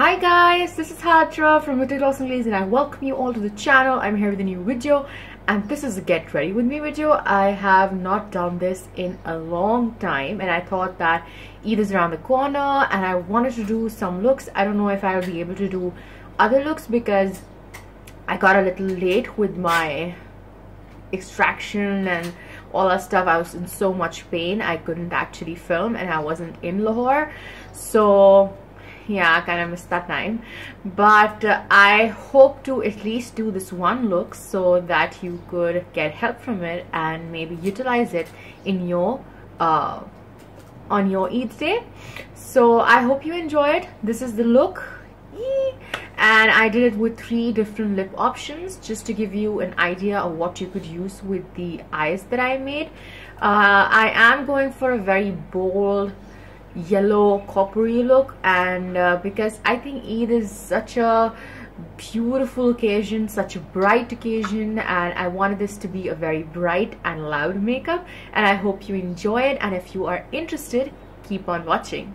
Hi guys, this is Hajira from Hotel Los Angeles and I welcome you all to the channel. I'm here with a new video and this is a get ready with me video. I have not done this in a long time and I thought that Eid is around the corner and I wanted to do some looks. I don't know if I'll be able to do other looks because I got a little late with my extraction and all that stuff i was in so much pain i couldn't actually film and i wasn't in lahore so yeah kind of missed that time. But uh, i hope to at least do this one look so that you could get help from it and maybe utilize it in your uh, on your Eid day. So i hope you enjoy it this is the look. And I did it with three different lip options just to give you an idea of what you could use with the eyes that I made. Uh, I am going for a very bold yellow coppery look and uh, because I think Eid is such a beautiful occasion such a bright occasion and I wanted this to be a very bright and loud makeup and I hope you enjoy it and if you are interested keep on watching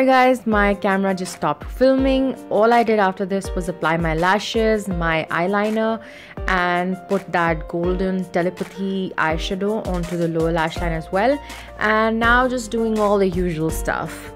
there guys my camera just stopped filming. All I did after this was apply my lashes my eyeliner and put that golden telepathy eyeshadow onto the lower lash line as well. And now just doing all the usual stuff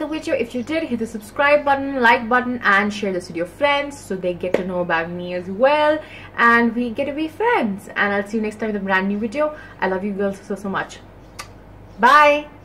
the video. If you did hit the subscribe button like button and share this with your friends so they get to know about me as well. And we get to be friends. And i'll see you next time with a brand new video. I love you girls so so much. Bye